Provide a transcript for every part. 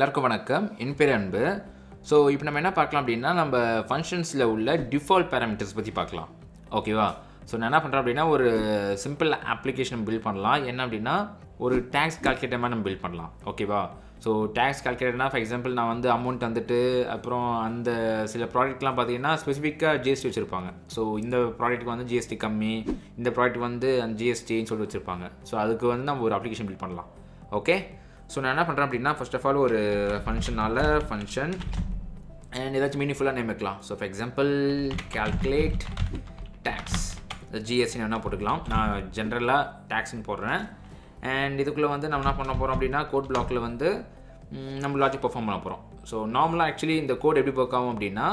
எல்லாருக்கும் வணக்கம். என் பேர் அன்பு. ஸோ இப்போ நம்ம என்ன பார்க்கலாம் அப்படின்னா நம்ம ஃபங்க்ஷன்ஸில் உள்ள டிஃபால்ட் பேராமீட்டர்ஸ் பற்றி பார்க்கலாம். ஓகேவா ஸோ நான் என்ன பண்ணுறேன் அப்படின்னா ஒரு சிம்பிள் அப்ளிகேஷன் பில்ட் பண்ணலாம். என்ன அப்படின்னா ஒரு டேக்ஸ் கால்குலேட்டர் மாதிரி நம்ம பில்ட் பண்ணலாம். ஓகேவா ஸோ டேக்ஸ் கால்குலேட்டர்னா ஃபார் எக்ஸாம்பிள் நான் வந்து அமௌண்ட் வந்துட்டு அப்புறம் அந்த சில ப்ராடக்ட்லாம் பார்த்தீங்கன்னா ஸ்பெசிஃபிக்காக ஜிஎஸ்டி வச்சுருப்பாங்க. ஸோ இந்த ப்ராடக்ட்டுக்கு வந்து ஜிஎஸ்டி கம்மி இந்த ப்ராடக்ட் வந்து அந்த ஜிஎஸ்டின்னு சொல்லிட்டு வச்சுருப்பாங்க. ஸோ அதுக்கு வந்து நம்ம ஒரு அப்ளிகேஷன் பில்ட் பண்ணலாம். ஓகே ஸோ நான் என்ன பண்ணுறேன் அப்படின்னா ஃபர்ஸ்ட் ஆஃப் ஆல் ஒரு ஃபங்க்ஷனால் ஃபங்க்ஷன் அண்ட் ஏதாச்சும் மீனிங்ஃபுல்லாக நேம் வைக்கலாம். So for example calculate tax ஜிஎஸ்டின்னு என்ன போட்டுக்கலாம். நான் ஜென்ரலாக டேக்ஸ்னு போடுறேன். அண்ட் இதுக்குள்ளே வந்து நம்ம என்ன பண்ண போகிறோம் அப்படின்னா கோட் பிளாக்கில் வந்து நம்ம லாஜிக் பெர்ஃபார்ம் பண்ண போகிறோம் ஸோ நார்மலாக ஆக்சுவலி இந்த கோட் எப்படி ஒர்க் ஆகும் அப்படின்னா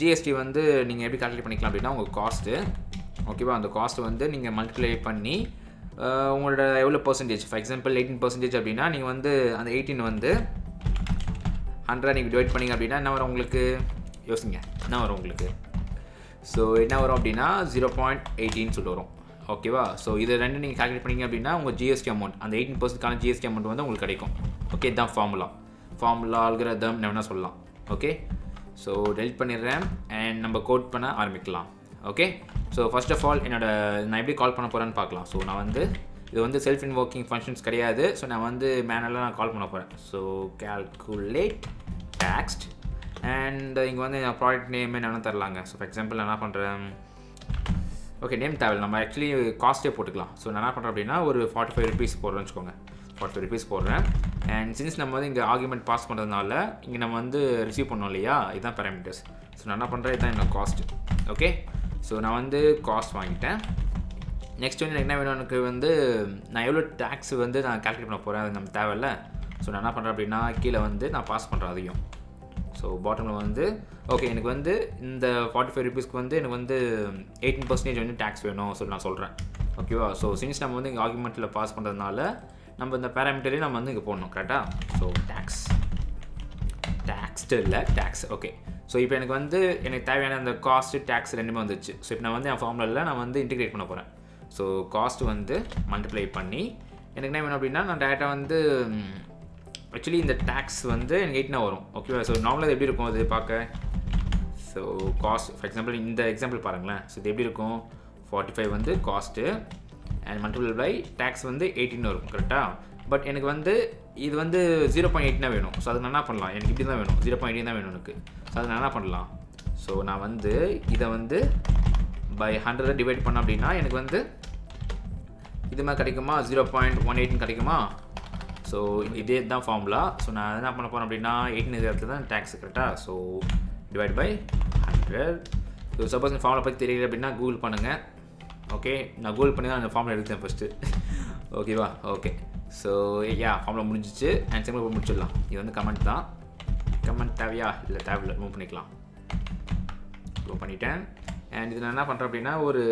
ஜிஎஸ்டி வந்து நீங்கள் எப்படி கால்குலேட் பண்ணிக்கலாம் அப்படின்னா உங்கள் காஸ்ட்டு ஓகேவா அந்த காஸ்ட்டு வந்து நீங்கள் மல்டிப்ளை பண்ணி உங்களோட எவ்வளோ percentage for example eighteen percentage அப்படின்னா நீங்கள் வந்து அந்த எயிட்டீன் வந்து ஹண்ட்ரட் நீங்கள் டிவைட் பண்ணீங்க அப்படின்னா என்ன வரும் உங்களுக்கு? யோசிங்க என்ன வரும் உங்களுக்கு? ஸோ என்ன வரும் அப்படின்னா ஜீரோ பாயிண்ட் எயிட்டின்னு சொல்லிட்டு வரும். ஓகேவா ஸோ இது ரெண்டு நீங்கள் கால்குலேட் பண்ணீங்க அப்படின்னா உங்கள் ஜிஎஸ்டி அமௌண்ட் அந்த எயிட்டின் பர்சன்ட்கான ஜிஎஸ்டி அமௌண்ட் வந்து உங்களுக்கு கிடைக்கும். ஓகே இதுதான் ஃபார்முலா ஃபார்முலா அல்கிரதம் வேணால் சொல்லலாம். ஓகே ஸோ டெலிட் பண்ணிடுறேன் அண்ட் நம்ம கோட் பண்ண ஆரம்பிக்கலாம். Okay so first of all என்னோட நான் எப்படி கால் பண்ண போகிறேன்னு பார்க்கலாம். ஸோ நான் வந்து இது வந்து செல்ஃப் இன்வோக்கிங் ஃபங்க்ஷன்ஸ் கிடையாது. ஸோ நான் வந்து மேனலாக நான் கால் பண்ண போகிறேன் ஸோ கேல்குலேட் டேக்ஸ்ட் அண்ட் இங்கே வந்து என் ப்ராடக்ட் நேம் என்னென்னு தரலாங்க. ஸோ ஃபார் எக்ஸாம்பிள் நான் என்ன பண்ணுறேன் ஓகே நேம் தேவை நம்ம ஆக்சுவலி காஸ்ட்டே போட்டுக்கலாம். ஸோ நான் என்ன பண்ணுறேன் அப்படின்னா ஒரு ஃபார்ட்டி ஃபைவ் ருபீஸ் போடுறேன்னு வச்சுக்கோங்க. ஃபார்ட்டி ஃபைவ் ருபீஸ் போடுறேன். அண்ட் சின்ஸ் நம்ம வந்து இங்கே ஆர்குமெண்ட் பாஸ் பண்ணுறதுனால இங்கே நம்ம வந்து ரிசீவ் பண்ணோம் இல்லையா? இதுதான் பேராமீட்டர்ஸ் ஸோ நான் என்ன பண்ணுறேன் இதுதான் என்னோட காஸ்ட் ஓகே ஸோ நான் வந்து காஸ்ட் வாங்கிட்டேன். நெக்ஸ்ட் வந்து எனக்கு என்ன வேணும் எனக்கு வந்து நான் எவ்வளோ டேக்ஸ் வந்து நான் கால்குலேட் பண்ண போகிறேன் அது நம்ம தேவையில்ல. ஸோ நான் என்ன பண்ணுறேன் அப்படின்னா கீழே வந்து நான் பாஸ் பண்ணுறேன் அதையும். ஸோ பாட்டமில் வந்து ஓகே எனக்கு வந்து இந்த ஃபார்ட்டி ஃபைவ் ருபீஸ்க்கு வந்து எனக்கு வந்து எயிட்டீன் பர்சன்டேஜ் வந்து டேக்ஸ் வேணும் சொல்லி நான் சொல்கிறேன் ஓகேவா ஸோ சின்ஸ் நம்ம வந்து இங்கே ஆர்குமெண்ட்டில் பாஸ் பண்ணுறதுனால நம்ம இந்த பேராமீட்டரையும் நம்ம வந்து இங்கே போடணும் கரெக்டாக ஸோ டேக்ஸ் டேக்ஸ்டு இல்லை டேக்ஸ் ஓகே ஸோ இப்போ எனக்கு வந்து எனக்கு தேவையான அந்த காஸ்ட்டு டேக்ஸ் ரெண்டுமே வந்துச்சு. ஸோ இப்போ நான் வந்து என் ஃபார்முலாவில் நான் வந்து இன்டிகிரேட் பண்ண போகிறேன் ஸோ காஸ்ட் வந்து மல்டிப்ளை பண்ணி எனக்கு என்ன வேணும் அப்படின்னா நான் டேரெக்டாக வந்து ஆக்சுவலி இந்த டேக்ஸ் வந்து எனக்கு எயிட்னா வரும். ஓகேவா ஸோ நார்மலாக எப்படி இருக்கும்? அது பார்க்க. ஸோ காஸ்ட் ஃபார் எக்ஸாம்பிள் இந்த எக்ஸாம்பிள் பாருங்களேன். ஸோ இது எப்படி இருக்கும்? ஃபார்ட்டி ஃபைவ் வந்து cost and multiple by tax வந்து எயிட்டின்னு வரும். கரெக்டாக பட் எனக்கு வந்து இது வந்து ஜீரோ பாயிண்ட் எயிட்னா வேணும். ஸோ அது நான் என்ன பண்ணலாம்? எனக்கு இப்படி தான் வேணும். ஜீரோ பாயிண்ட் எயிட் தான் வேணும் எனக்கு. ஸோ அது நான் என்ன பண்ணலாம்? ஸோ நான் வந்து இதை வந்து பை ஹண்ட்ரட் டிவைட் பண்ண அப்படின்னா எனக்கு வந்து இது மாதிரி கிடைக்குமா? ஜீரோ பாயிண்ட் ஒன் எயிட்னு கிடைக்குமா? ஸோ இதே தான் ஃபார்முலா ஸோ நான் என்ன பண்ண போகிறேன் அப்படின்னா எயிட்டின் இடத்துல தான் டேக்ஸ் கரெக்டாக so divide by hundred so suppose இந்த ஃபார்முலா பற்றி தெரியல அப்படின்னா கூகுள் பண்ணுங்கள் ஓகே நான் கூகுள் பண்ணி தான் அந்த ஃபார்முலா எடுத்தேன் ஃபஸ்ட்டு ஓகேவா ஓகே ஸோ யா ஃபார்முலா முடிஞ்சிச்சு. அண்ட் சிம்பிள் முடிச்சிடலாம். இது வந்து கமெண்ட் தான். கமெண்ட் தேவையா? இல்லை தேவையில்லை மூவ் பண்ணிக்கலாம். மூவ் பண்ணிட்டேன். அண்ட் இது நான் என்ன பண்ணுறேன் அப்படின்னா ஒரு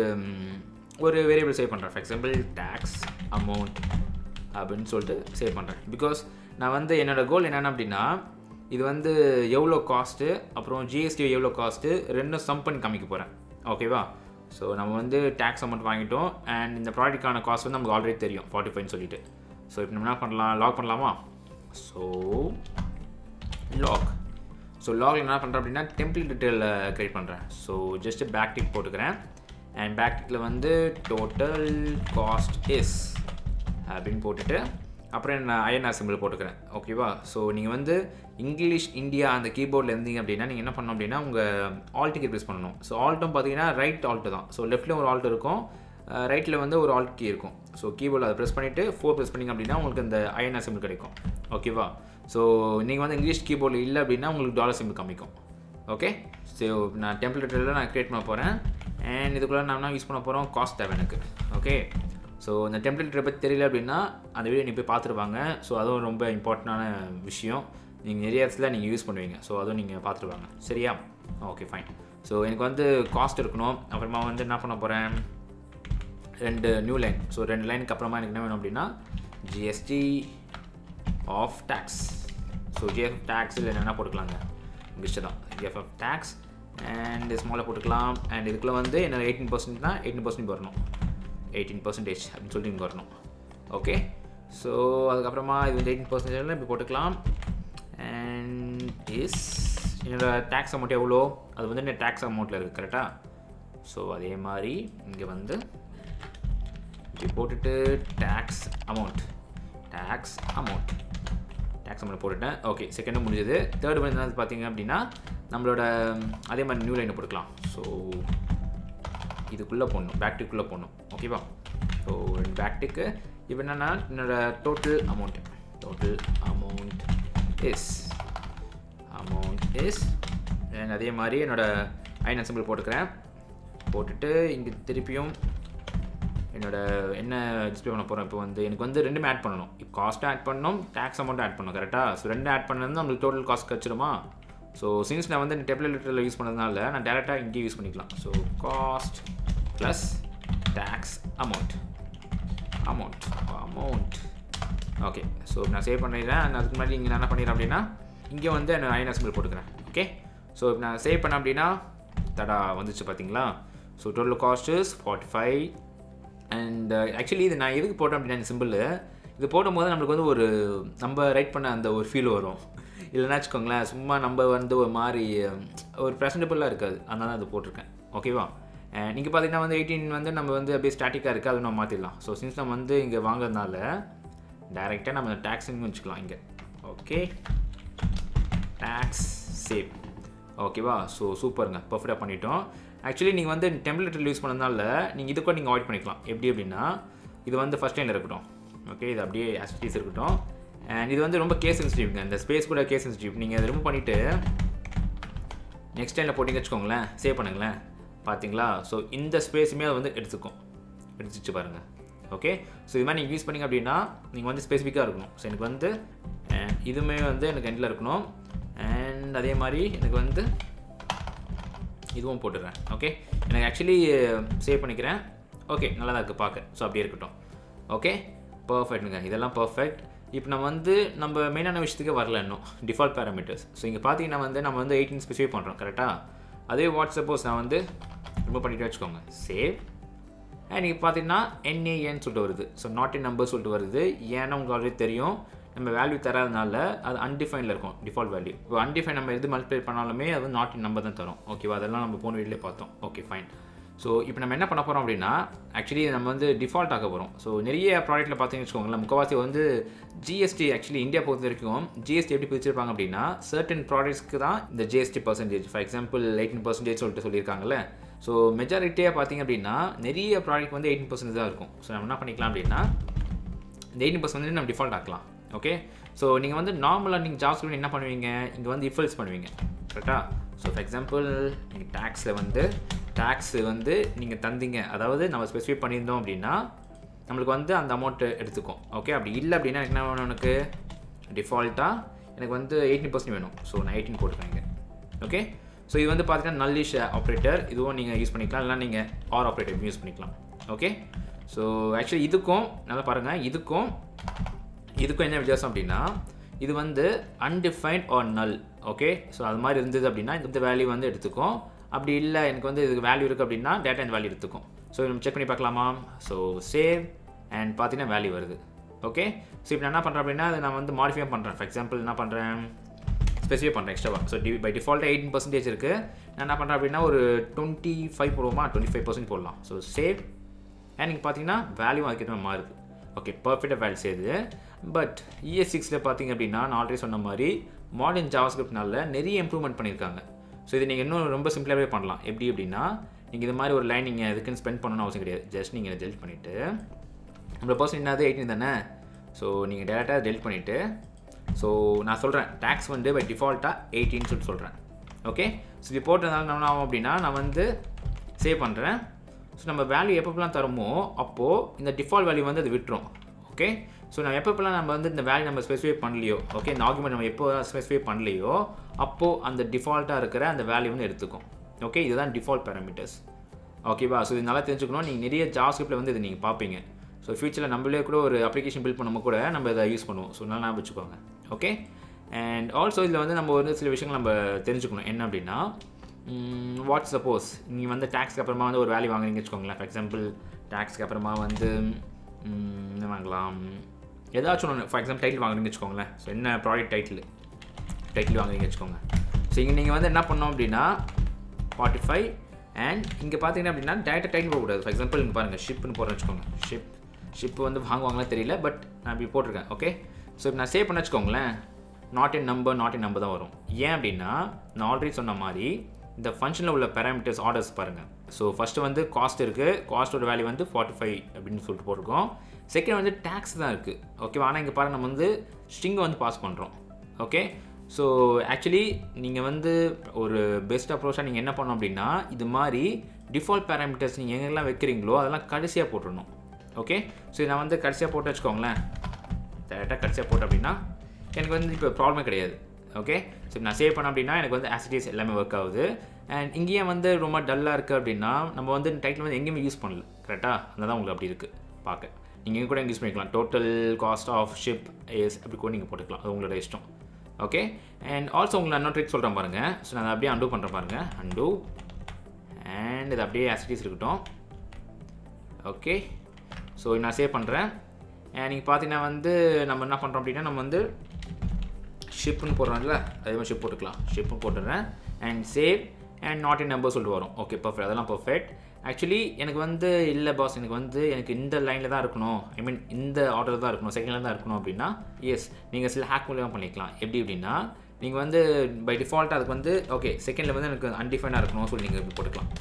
ஒரு வேரியபிள் சேவ் பண்ணுறேன் ஃபார் எக்ஸாம்பிள் டேக்ஸ் அமௌண்ட் அப்படின்னு சொல்லிட்டு சேவ் பண்ணுறேன் பிகாஸ் நான் வந்து என்னோட கோல் என்னென்ன அப்படின்னா இது வந்து எவ்வளோ காஸ்ட்டு அப்புறம் ஜிஎஸ்டி எவ்வளோ காஸ்ட்டு ரெண்டும் சம் பண்ணி காமிக்க போகிறேன் ஓகேவா ஸோ நம்ம வந்து டேக்ஸ் அமௌண்ட் வாங்கிட்டோம். அண்ட் இந்த ப்ராடக்ட்டுக்கான காஸ்ட் வந்து நமக்கு ஆல்ரெடி தெரியும். ஃபார்ட்டி ஃபைவ்னு சொல்லிட்டு. ஸோ இப்போ நம்ம என்ன பண்ணலாம்? லாக் பண்ணலாமா? ஸோ லாக் ஸோ லாகில் என்ன பண்ணுறேன் அப்படின்னா டெம்ப்ளேட் டீட்டெயில் க்ரியேட் பண்ணுறேன் ஸோ ஜஸ்ட் பேக் டிக் போட்டுக்கிறேன். அண்ட் பேக் டிக்கில் வந்து டோட்டல் காஸ்ட் இஸ் அப்படின்னு போட்டுட்டு அப்புறம் நான் ஐஎன்ஆர் சிம்பிள் போட்டுக்கிறேன். ஓகேவா ஸோ நீங்கள் வந்து இங்கிலீஷ் இந்தியா அந்த கீபோர்டில் இருந்தீங்க அப்படின்னா நீங்கள் என்ன பண்ணணும் அப்படின்னா உங்கள் ஆல்ட்டுக்கு ப்ரெஸ் பண்ணணும். ஸோ ஆல்ட்டும் பார்த்தீங்கன்னா ரைட் ஆல்ட்டு தான். ஸோ லெஃப்ட்டில் ஒரு ஆல்ட் இருக்கும். ரைட்டில் வந்து ஒரு ஆல்ட் கீ இருக்கும். ஸோ கீபோர்டில் அதை ப்ரெஸ் பண்ணிவிட்டு ஃபோர் ப்ரெஸ் பண்ணிங்க அப்படின்னா உங்களுக்கு இந்த ஐஎன்ஆர் சிம்பிள் கிடைக்கும். ஓகேவா ஸோ நீங்கள் வந்து இங்கிலீஷ் கீபோர்டில் இல்லை அப்படின்னா உங்களுக்கு டாலர் சிம்பிள் காமிக்கும். ஓகே ஸோ நான் டெம்ப்ளேட்டில் நான் க்ரியேட் பண்ண போகிறேன் அண்ட் இதுக்குள்ளே நான் என்ன யூஸ் பண்ண போகிறோம் காஸ்ட் தேவை எனக்கு ஓகே ஸோ இந்த டெம்ப்ளேட்டரை பற்றி தெரியல அப்படின்னா அந்த வீடியோ நீங்கள் போய் பார்த்துருப்பாங்க ஸோ அதுவும் ரொம்ப இம்பார்ட்டண்டான விஷயம். நீங்கள் நிறைய இடத்துல நீங்கள் யூஸ் பண்ணுவீங்க. ஸோ அதுவும் நீங்கள் பார்த்துருவாங்க சரியா? ஓகே ஃபைன் ஸோ எனக்கு வந்து காஸ்ட் இருக்கணும். அப்புறமா வந்து என்ன பண்ண போகிறேன் ரெண்டு நியூ லைன் ஸோ ரெண்டு லைனுக்கு அப்புறமா எனக்கு என்ன வேணும் அப்படின்னா ஜிஎஸ்டி ஆஃப் டேக்ஸ் ஸோ ஜிஎஃப் டேக்ஸில் என்னென்ன போட்டுக்கலாங்க. இங்கிலீஷ் தான் ஜிஎஃப்எஃப் டேக்ஸ் அண்ட் ஸ்மாலாக போட்டுக்கலாம். அண்ட் இதுக்குள்ளே வந்து என்ன எயிட்டீன் பர்சன்ட்னா எயிட்டீன் பர்சன்ட் வரணும். எயிட்டீன் பர்சன்டேஜ் அப்படின்னு சொல்லிட்டு இங்கே வரணும். ஓகே ஸோ அதுக்கப்புறமா இது வந்து எயிட்டீன் பர்சன்டேஜில் இப்படி போட்டுக்கலாம். அண்ட் இஸ் என்னோட டேக்ஸ் அமௌண்ட் எவ்வளோ? அது வந்து என்ன டேக்ஸ் அமௌண்ட்டில் இருக்குது கரெக்டாக ஸோ அதே மாதிரி இங்கே வந்து இப்படி போட்டுட்டு tax amount tax amount tax amount போட்டுட்டேன். ஓகே செகண்டும் முடிஞ்சது. தேர்ட் வந்து என்ன பார்த்தீங்க அப்படின்னா நம்மளோட அதே மாதிரி நியூ லைனை போட்டுக்கலாம். ஸோ இதுக்குள்ளே போடணும். பேக்டிக்குள்ளே போடணும். ஓகேவா ஸோ பேக்டிக்கு இப்போ என்னென்னா என்னோட total amount total amount is amount is and அதே மாதிரி என்னோடய ஐநா சிம்பிள் போட்டுக்கிறேன். போட்டுட்டு இங்கே திருப்பியும் என்னோடய என்ன டிஸ்பிளே பண்ண போகிறேன் இப்போ வந்து எனக்கு வந்து ரெண்டுமே ஆட் பண்ணணும். இப்போ காஸ்ட்டும் ஆட் பண்ணணும் டேக்ஸ் அமௌண்ட்டும் ஆட் பண்ணணும் கரெக்டாக ஸோ ரெண்டு ஆட் பண்ணது நம்மளுக்கு டோட்டல் காஸ்ட் கிடச்சிருமா ஸோ சின்ஸ் நான் வந்து டெப்லெட் லிட்டரில் யூஸ் பண்ணதுனால நான் டேரெக்டாக இங்கே யூஸ் பண்ணிக்கலாம். So cost plus tax amount amount amount okay so நான் சேவ் பண்ணிடுறேன். நான் அதுக்கு முன்னாடி இங்கே நான் என்ன பண்ணிடுறேன் அப்படின்னா இங்கே வந்து நான் ஐநா சிம்பிள் போட்டுக்கிறேன். ஓகே ஸோ இப்போ நான் சேவ் பண்ணேன் அப்படின்னா தடா வந்துச்சு பார்த்தீங்களா so total cost is forty five and actually uh, இது நான் எதுக்கு போட்டேன் அப்படின்னா சிம்பிள் இது போடும்போது நம்மளுக்கு வந்து ஒரு நம்ம ரைட் பண்ண அந்த ஒரு ஃபீல் வரும். இல்லைன்னா வச்சுக்கோங்களேன் சும்மா நம்ம வந்து ஒரு மாதிரி ஒரு ப்ரெசன்டபுளாக இருக்காது. அதனால தான் அது போட்டிருக்கேன். ஓகேவா நீங்கள் பார்த்தீங்கன்னா வந்து எயிட்டீன் வந்து நம்ம வந்து அப்படியே ஸ்டாட்டிக்காக இருக்குது அதை நம்ம மாற்றிடலாம் ஸோ சின்ஸ் நம்ம வந்து இங்கே வாங்குறதுனால டைரெக்டாக நம்ம டேக்ஸிங் வச்சுக்கலாம் இங்கே. ஓகே டேக்ஸ் சேவ் ஓகேவா ஸோ சூப்பருங்க பர்ஃபெக்டாக பண்ணிட்டோம். ஆக்சுவலி நீங்கள் வந்து டெம்ப்ளேட் யூஸ் பண்ணதுனால நீங்கள் இது கூட நீங்கள் அவாய்ட் பண்ணிக்கலாம். எப்படி அப்படின்னா இது வந்து ஃபஸ்ட் லைனில் இருக்கட்டும். ஓகே இது அப்படியே ஆஸ்டிஸ் இருக்கட்டும். அண்ட் இது வந்து ரொம்ப கேஸ் சென்சிட்டிவ்ங்க இந்த ஸ்பேஸ் கூட கேஸ் சென்சிட்டிவ் நீங்கள் அதை ரிமூவ் பண்ணிவிட்டு நெக்ஸ்ட் டைமில் போட்டிங்க வச்சுக்கோங்களேன். சேவ் பண்ணுங்களேன். பார்த்தீங்களா ஸோ இந்த ஸ்பேஸுமே அது வந்து எடுத்துக்கும். எடுத்துச்சு பாருங்கள் ஓகே ஸோ இது மாதிரி நீங்கள் யூஸ் பண்ணிங்க அப்படின்னா நீங்கள் வந்து ஸ்பெசிஃபிக்காக இருக்கணும். ஸோ எனக்கு வந்து இதுவுமே வந்து எனக்கு எண்டில் இருக்கணும். அண்ட் அதே மாதிரி எனக்கு வந்து இதுவும் போட்டுடுறேன். ஓகே எனக்கு ஆக்சுவலி சேவ் uh, பண்ணிக்கிறேன். ஓகே நல்லா தான் இருக்குது பார்க்க ஸோ அப்படியே இருக்கட்டும். ஓகே பர்ஃபெக்ட்டுங்க இதெல்லாம் பர்ஃபெக்ட் இப்போ நம்ம வந்து நம்ம மெயினான விஷயத்துக்கு வரல இன்னும். டிஃபால்ட் பேராமீட்டர்ஸ் ஸோ இங்கே பார்த்தீங்கன்னா வந்து நம்ம வந்து எயிட்டீன் ஸ்பெசிஃபை பண்ணுறோம் கரெக்டாக அதே வாட்ஸ்அப்போஸ் நான் வந்து ரிமூவ் பண்ணிட்டு வச்சுக்கோங்க. சேவ் அண்ட் நீங்கள் பார்த்தீங்கன்னா என்ஏஎன்னு சொல்லிட்டு வருது. ஸோ நாட் இன் நம்பர் சொல்லிட்டு வருது. ஏன்னா உங்களுக்கு ஆல்ரெடி தெரியும். நம்ம வேல்யூ தராதனால அது அன்டிஃபைனில் இருக்கும் டிஃபால்ட் வேல்யூ இப்போ அன்டிஃபைன் நம்ம எது மல்டிப்ளை பண்ணாலுமே அது நாட் இன் நம்பர் தான் தரும். ஓகேவா அதெல்லாம் நம்ம போன வீடியோலே பார்த்தோம். ஓகே ஃபைன் ஸோ இப்போ நம்ம என்ன பண்ண போகிறோம் அப்படின்னா ஆக்சுவலி நம்ம வந்து டிஃபால்ட் ஆக போகிறோம் ஸோ நிறைய ப்ராடக்ட்டில் பார்த்தீங்கன்னு வச்சுக்கோங்களேன் முக்கவாசி வந்து ஜிஎஸ்டி ஆக்சுவலி இந்தியா பொறுத்த வரைக்கும் ஜிஎஸ்டி எப்படி பிரிச்சிருப்பாங்க அப்படின்னா சர்டன் ப்ராடக்ட்ஸ்க்கு தான் இந்த GST percentage for example eighteen percentage சொல்லிட்டு சொல்லியிருக்காங்கல்ல. ஸோ மெஜாரிட்டியாக பார்த்தீங்க அப்படின்னா நிறைய ப்ராடக்ட் வந்து எயிட்டின் பர்சன்டேஜ் தான் இருக்கும். ஸோ நம்ம என்ன பண்ணிக்கலாம் அப்படின்னா இந்த எயிட்டின் பர்சன்டேஜ் நம்ம டிஃபால்ட் ஆக்கலாம். ஓகே ஸோ நீங்கள் வந்து நார்மலாக நீங்கள் ஜாப் ஸ்கிரிப்ட் என்ன பண்ணுவீங்க? இங்கே வந்து இஃபல்ஸ் பண்ணுவீங்க. கரெக்டாக ஸோ ஃபார் எக்ஸாம்பிள் நீங்கள் டேக்ஸில் வந்து டேக்ஸ் வந்து நீங்கள் தந்தீங்க. அதாவது நம்ம ஸ்பெசிஃபை பண்ணியிருந்தோம் அப்படின்னா நம்மளுக்கு வந்து அந்த அமௌண்ட்டு எடுத்துக்கும். ஓகே அப்படி இல்லை அப்படின்னா எனக்கு என்ன வேணும் எனக்கு டிஃபால்ட்டாக எனக்கு வந்து எயிட்டின் பர்சன்ட் வேணும். ஸோ நான் எயிட்டின் போட்டுக்கிறேன் ஓகே ஸோ இது வந்து பார்த்தீங்கன்னா நல்லிஷ் ஆப்ரேட்டர் இதுவும் நீங்கள் யூஸ் பண்ணிக்கலாம். இல்லைனா நீங்கள் ஆர் ஆப்ரேட்டர் யூஸ் பண்ணிக்கலாம். ஓகே ஸோ ஆக்சுவலி இதுக்கும் நல்லா பாருங்கள் இதுக்கும் இதுக்கும் என்ன வித்தியாசம் அப்படின்னா இது வந்து undefined or null okay so அது மாதிரி இருந்தது அப்படின்னா இந்த வேல்யூ வந்து எடுத்துக்கும். அப்படி இல்லை எனக்கு வந்து இதுக்கு வேல்யூ இருக்குது அப்படின்னா டேட்டா இந்த வேல்யூ எடுத்துக்கும். ஸோ நம்ம செக் பண்ணி பார்க்கலாமா? ஸோ சேவ் அண்ட் பார்த்தீங்கன்னா வேல்யூ வருது ஓகே ஸோ இப்போ நான் என்ன பண்ணுறேன் அப்படின்னா அதை நான் வந்து மாடிஃபை பண்ணுறேன் ஃபார் எக்ஸாம்பிள் என்ன பண்ணுறேன் ஸ்பெசிஃபை பண்ணுறேன் எக்ஸ்ட்ராவாக ஸோ டி பை டிஃபால்ட்டாக எயிட்டின் பர்சன்டேஜ் இருக்குது நான் என்ன பண்ணுறேன் அப்படின்னா ஒரு டுவெண்ட்டி ஃபைவ் போடுவோமா? டுவெண்ட்டி ஃபைவ் பர்சன்ட் போடலாம். ஸோ சேவ் அண்ட் நீங்கள் பார்த்தீங்கன்னா வேல்யூ அதுக்கேற்ற மாதிரி மாறுது. ஓகே பர்ஃபெக்டாக வேல்யூ செய்யுது பட் இஎஸ் சிக்ஸில் பார்த்தீங்க அப்படின்னா நான் ஆல்ரெடி சொன்ன மாதிரி மாடர்ன் ஜாவாஸ்கிரிப்ட்னால நிறைய இம்ப்ரூவ்மெண்ட் பண்ணியிருக்காங்க ஸோ இது நீங்கள் இன்னும் ரொம்ப சிம்பிளாகவே பண்ணலாம். எப்படி அப்படின்னா நீங்கள் இது மாதிரி ஒரு லைன் நீங்கள் எதுக்குன்னு ஸ்பெண்ட் பண்ணணும்னு அவசியம் கிடையாது. ஜஸ்ட் நீங்கள் டெலிட் பண்ணிவிட்டு நம்மளோட பர்சன் என்னது? எயிட்டின் தானே? ஸோ நீங்கள் டேரெக்டாக டெலிட் பண்ணிவிட்டு ஸோ நான் சொல்கிறேன் டேக்ஸ் வந்து பை டிஃபால்ட்டாக எயிட்டின்னு சொல்லிட்டு சொல்கிறேன் ஓகே ஸோ இது போட்டதுனால என்ன ஆகும் அப்படின்னா நான் வந்து சேவ் பண்ணுறேன் ஸோ நம்ம வேல்யூ எப்பப்பெல்லாம் தருமோ அப்போது இந்த டிஃபால்ட் வேல்யூ வந்து அது விட்டுரும். ஓகே ஸோ நம்ம எப்பப்பெல்லாம் நம்ம வந்து இந்த வேல்யூ நம்ம ஸ்பெசிஃபை பண்ணலையோ ஓகே இந்த ஆர்குமெண்ட் நம்ம எப்போ ஸ்பெசிஃபை பண்ணலையோ அப்போது அந்த டிஃபால்ட்டாக இருக்கிற அந்த வேல்யூ வந்து எடுத்துக்கும். ஓகே இதுதான் டிஃபால்ட் பேராமீட்டர்ஸ் ஓகேவா ஸோ இது நல்லா தெரிஞ்சுக்கணும். நீங்கள் நிறைய ஜாஸ்கிரிப்டில் வந்து இது நீங்கள் பார்ப்பீங்க. ஸோ ஃபியூச்சரில் நம்மளே கூட ஒரு அப்ளிகேஷன் பில்ட் பண்ணும்போது கூட நம்ம இதை யூஸ் பண்ணுவோம். ஸோ நல்லா ஞாபகம் வச்சுக்கோங்க ஓகே அண்ட் ஆல்சோ இதில் வந்து நம்ம ஒரு சில விஷயங்கள் நம்ம தெரிஞ்சுக்கணும். என்ன அப்படின்னா வாட் சப்போஸ் நீங்கள் வந்து டேக்ஸ்க்கு அப்புறமா வந்து ஒரு வேல்யூ வாங்குறீங்கன்னு வச்சுக்கோங்களேன். ஃபார் எக்ஸாம்பிள் டேக்ஸ்க்கு அப்புறமா வந்து என்ன வாங்கலாம்? ஏதாச்சும் ஒன்று ஃபார் எக்ஸாம்பிள் டைட்டில் வாங்குறீங்கன்னு வச்சுக்கோங்களேன். ஸோ என்ன ப்ராடக்ட் டைட்டில் டைட்டில் வாங்குறீங்க வச்சுக்கோங்க. ஸோ இங்கே நீங்கள் வந்து என்ன பண்ணோம் அப்படின்னா ஸ்பாட்டிஃபை அண்ட் இங்கே பார்த்தீங்கன்னா அப்படின்னா டேரக்டாக டைட்டில் போகக்கூடாது ஃபார் எக்ஸாம்பிள் இங்கே பாருங்கள் ஷிப்னு போகிறேன் வச்சுக்கோங்க. ஷிப் ஷிப் வந்து வாங்குவாங்களா தெரியல பட் நான் இப்படி போட்டிருக்கேன் ஓகே ஸோ இப்போ நான் சேவ் பண்ண வச்சுக்கோங்களேன். Not in number not in number தான் வரும். ஏன் அப்படின்னா நான் ஆல்ரெடி சொன்ன மாதிரி இந்த ஃபங்க்ஷனில் உள்ள பேராமீட்டர்ஸ் ஆர்டர்ஸ் பாருங்கள் ஸோ ஃபஸ்ட்டு வந்து காஸ்ட் இருக்குது காஸ்ட்டோட வேல்யூ வந்து ஃபார்ட்டி ஃபைவ் அப்படின்னு சொல்லிட்டு போட்டிருக்கோம். செகண்ட் வந்து டேக்ஸ் தான் இருக்குது ஓகேவா ஆனால் இங்கே பாருங்கள் நம்ம வந்து ஸ்ட்ரிங்கை வந்து பாஸ் பண்ணுறோம் ஓகே ஸோ ஆக்சுவலி நீங்கள் வந்து ஒரு பெஸ்ட் அப்ரோச்சாக நீங்கள் என்ன பண்ணணும் அப்படின்னா இது மாதிரி டிஃபால்ட் பேராமீட்டர்ஸ் நீங்கள் எங்கெல்லாம் வைக்கிறீங்களோ அதெல்லாம் கடைசியாக போட்டுடணும் ஓகே ஸோ நான் வந்து கடைசியாக போட்டு வச்சுக்கோங்களேன். டேரெக்டாக கடைசியாக போட்டேன் அப்படின்னா எனக்கு வந்து இப்போ ப்ராப்ளமே கிடையாது. ஓகே ஸோ நான் சேவ் பண்ணேன் அப்படின்னா எனக்கு வந்து ஆசிட்டிஸ் எல்லாமே ஒர்க் ஆகுது. அண்ட் இங்கேயே வந்து ரொம்ப டல்லாக இருக்குது அப்படின்னா நம்ம வந்து டைட்டில் வந்து எங்கேயுமே யூஸ் பண்ணல. கரெக்டாக அந்த தான் உங்களுக்கு அப்படி இருக்குது பார்க்க. நீங்கள் எங்கே கூட யூஸ் பண்ணிக்கலாம். Total cost of ship is அப்படி கூட நீங்கள் போட்டுக்கலாம். அது உங்களோட இஷ்டம். ஓகே அண்ட் ஆல்சோ உங்களை நான் இன்னொரு ட்ரிக் சொல்கிறேன் பாருங்கள் ஸோ நான் அதை அப்படியே அண்டூ பண்ணுறேன் பாருங்கள் அண்டூ அண்ட் இது அப்படியே ஆசிட்டிஸ் இருக்கட்டும். ஓகே ஸோ நான் சேவ் பண்ணுறேன் நீங்கள் பார்த்தீங்கன்னா வந்து நம்ம என்ன பண்ணுறோம் அப்படின்னா நம்ம வந்து ஷிப்னு போடுறோம்ல அதே மாதிரி ஷிப் போட்டுக்கலாம். ஷிப்னு போட்டுடுறேன் and save and not in number சொல்லிட்டு வரும். ஓகே பர்ஃபெக்ட் அதெல்லாம் பர்ஃபெக்ட் ஆக்சுவலி எனக்கு வந்து இல்லை பாஸ் எனக்கு வந்து எனக்கு இந்த லைனில் தான் இருக்கணும். ஐ மீன் இந்த ஆர்டர் தான் இருக்கணும். செகண்டில் தான் இருக்கணும் அப்படின்னா எஸ் நீங்கள் சில ஹேக் மூலியமாக பண்ணிக்கலாம். எப்படி அப்படின்னா நீங்கள் வந்து பை டிஃபால்ட் அதுக்கு வந்து ஓகே செகண்டில் வந்து எனக்கு அன்டிஃபைனாக இருக்கணும் சொல்லி நீங்கள் இப்படி போட்டுக்கலாம்.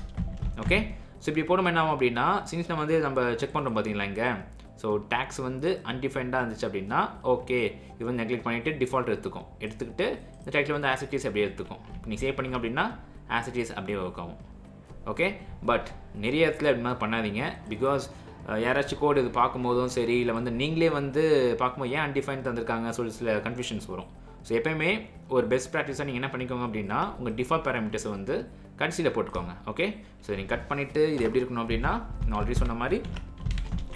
ஓகே ஸோ இப்படி போடும் என்ன ஆகும் அப்படின்னா சின்ஸ் நம்ம வந்து நம்ம செக் பண்ணுறோம் பார்த்தீங்களா இங்கே ஸோ டேக்ஸ் வந்து அன்டிஃபைண்டாக இருந்துச்சு அப்படின்னா ஓகே இது வந்து நெக்லெக்ட் பண்ணிவிட்டு டிஃபால்ட் எடுத்துக்கும். எடுத்துக்கிட்டு இந்த டைட்டில் வந்து ஆசிட்டிஸ் அப்படியே எடுத்துக்கும். நீங்கள் சேவ் பண்ணிங்க அப்படின்னா ஆசிட்டிஸ் அப்படியே ஒர்க் ஆகும். ஓகே பட் நிறைய இடத்துல அப்படி மாதிரி பண்ணாதீங்க. பிகாஸ் யாராச்சும் கோடு இது பார்க்கும்போதும் சரி இல்லை வந்து நீங்களே வந்து பார்க்கும்போது ஏன் அன்டிஃபைன் தந்திருக்காங்க சொல்லி சில கன்ஃபியூஷன்ஸ் வரும். ஸோ எப்போயுமே ஒரு பெஸ்ட் ப்ராக்டிஸாக நீங்கள் என்ன பண்ணிக்கோங்க அப்படின்னா உங்கள் டிஃபால்ட் பேராமீட்டர்ஸை வந்து கடைசியில் போட்டுக்கோங்க. ஓகே ஸோ நீங்கள் கட் பண்ணிவிட்டு இது எப்படி இருக்கணும் அப்படின்னா நான் ஆல்ரெடி சொன்ன மாதிரி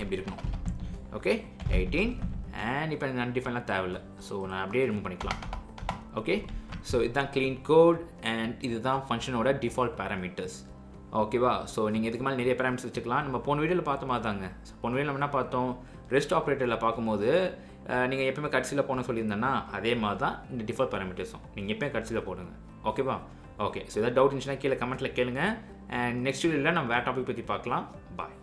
எப்படி இருக்கணும். ஓகே எயிட்டீன் அண்ட் இப்போ எனக்கு அன்டிஃபைன்லாம் தேவையில்ல. ஸோ நான் அப்படியே ரிமூவ் பண்ணிக்கலாம். ஓகே ஸோ இதுதான் க்ளீன் கோட் அண்ட் இதுதான் ஃபங்க்ஷனோட டிஃபால்ட் பேராமீட்டர்ஸ் ஓகேவா ஸோ நீங்கள் இதுக்கு மேலே நிறைய பேராமீட்டர்ஸ் வச்சுக்கலாம். நம்ம போன வீடியோவில் பார்த்த மாதிரி தாங்க போன வீடியோ நம்ம என்ன பார்த்தோம்? ரெஸ்ட் ஆப்ரேட்டரில் பார்க்கும்போது நீங்கள் எப்பயுமே கடைசியில் போன சொல்லியிருந்தேன்னா அதே மாதிரி தான் இந்த டிஃபால்ட் பேராமீட்டர்ஸும் நீங்கள் எப்பயும் கடைசியில் போடுங்க. ஓகேவா ஓகே ஸோ ஏதாவது டவுட் இருந்துச்சுன்னா கீழே கமெண்ட்டில் கேளுங்க. அண்ட் நெக்ஸ்ட் வீடியோவில் நம்ம வேறு டாபிக் பற்றி பார்க்கலாம். பாய்